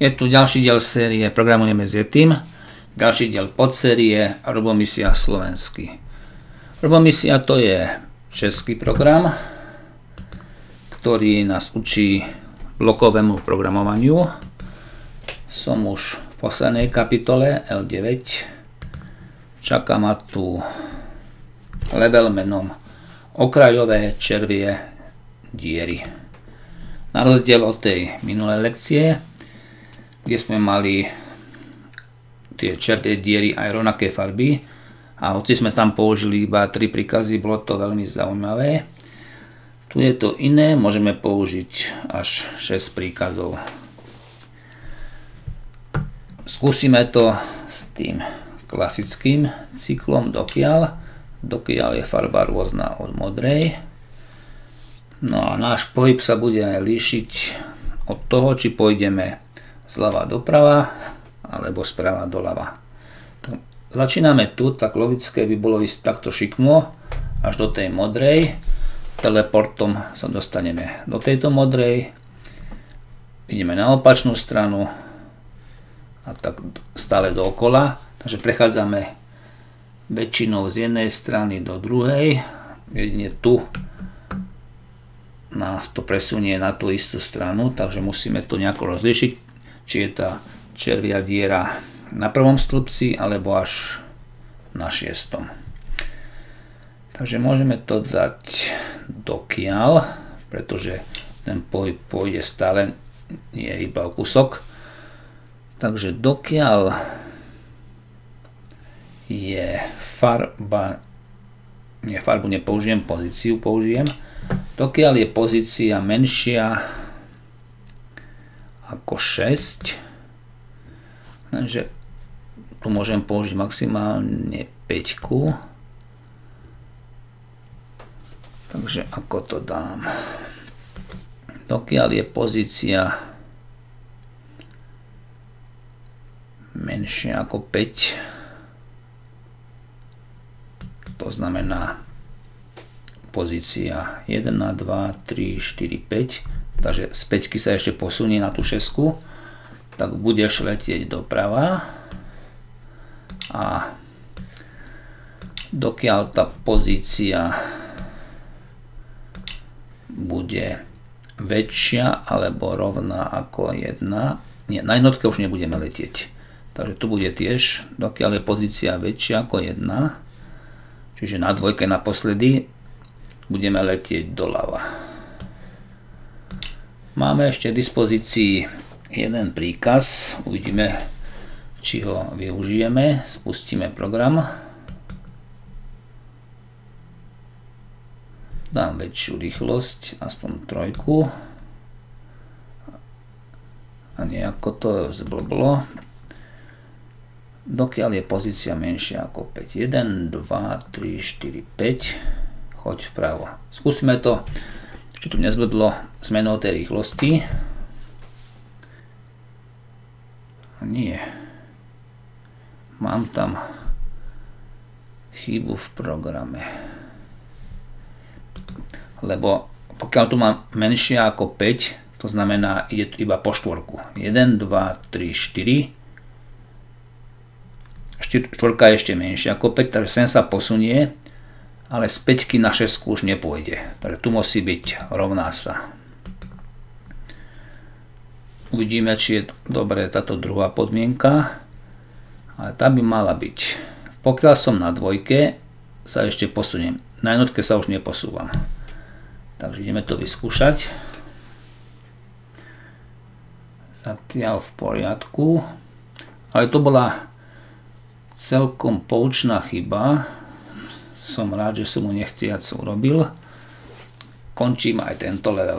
Je tu ďalší diel série Programujeme s Yetim, ďalší diel podsérie Robomisia slovenský. Robomisia to je český program, ktorý nás učí blokovému programovaniu. Som už v poslednej kapitole L9. Čaká ma tu level menom okrajové červie diery. Na rozdiel od tej minulej lekcie, kde sme mali tie čerté diery aj rovnaké farby a hoci sme tam použili iba 3 príkazy, bolo to veľmi zaujímavé. Tu je to iné, môžeme použiť až 6 príkazov. Skúsime to s tým klasickým cyklom dokiaľ. Dokiaľ je farba rôzna od modrej. No a náš pohyb sa bude aj líšiť od toho, či pôjdeme zľava doprava alebo sprava doľava. Tak začíname tu, tak logické by bolo ísť takto šikmo až do tej modrej. Teleportom sa dostaneme do tejto modrej. Ideme na opačnú stranu a tak stále dookola. Takže prechádzame väčšinou z jednej strany do druhej. Jedine tu to presunie na tú istú stranu, takže musíme to nejako rozliešiť či je tá červia diera na prvom stĺpci alebo až na šiestom. Takže môžeme to dať dokiaľ, pretože ten pohyb pôjde stále, nie iba o kúsok. Takže dokiaľ je farba, nie farbu nepoužijem, pozíciu použijem, dokiaľ je pozícia menšia ako 6. Takže tu môžem použiť maximálne 5. Takže ako to dám? Dokiaľ je pozícia menšia ako 5, to znamená pozícia 1, 2, 3, 4, 5, takže z 5 sa ešte posunie na tú 6, tak budeš letieť doprava a dokiaľ tá pozícia bude väčšia alebo rovná ako 1, nie, na jednotke už nebudeme letieť. Takže tu bude tiež, dokiaľ je pozícia väčšia ako 1, čiže na dvojke naposledy budeme letieť doľava. Máme ešte v dispozícii jeden príkaz, uvidíme, či ho využijeme. Spustíme program. Dám väčšiu rýchlosť, aspoň trojku. A nejako to zblblo. Dokiaľ je pozícia menšia ako 5. 1, 2, 3, 4, 5. Choď vpravo. Skúsime to či tu nezblblo zmenou tej rýchlosti. Nie. Mám tam chybu v programe. Lebo pokiaľ tu mám menšie ako 5, to znamená, ide tu iba po štvorku. 1, 2, 3, 4. Štvorka je ešte menšia ako 5, takže sem sa posunie ale z 5 na 6 už nepôjde. Takže tu musí byť rovná sa. Uvidíme, či je dobré táto druhá podmienka. Ale tá by mala byť. Pokiaľ som na dvojke, sa ešte posuniem. Na jednotke sa už neposúvam. Takže ideme to vyskúšať. Zatiaľ v poriadku. Ale to bola celkom poučná chyba som rád, že som mu nechtiac urobil. Končím aj tento level.